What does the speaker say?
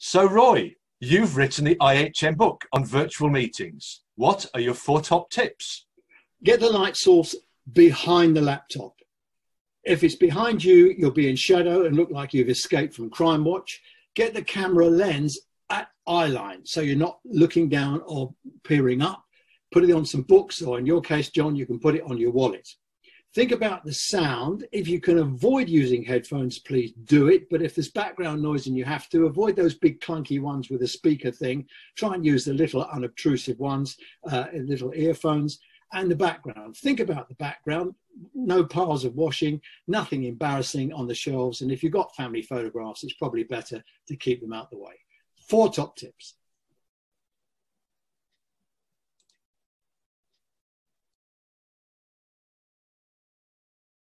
So, Roy, you've written the IHM book on virtual meetings. What are your four top tips? Get the light source behind the laptop. If it's behind you, you'll be in shadow and look like you've escaped from Crimewatch. Get the camera lens at eye line so you're not looking down or peering up. Put it on some books, or in your case, John, you can put it on your wallet. Think about the sound. If you can avoid using headphones, please do it. But if there's background noise and you have to, avoid those big clunky ones with a speaker thing. Try and use the little unobtrusive ones, uh, little earphones, and the background. Think about the background. No piles of washing, nothing embarrassing on the shelves. And if you've got family photographs, it's probably better to keep them out the way. Four top tips.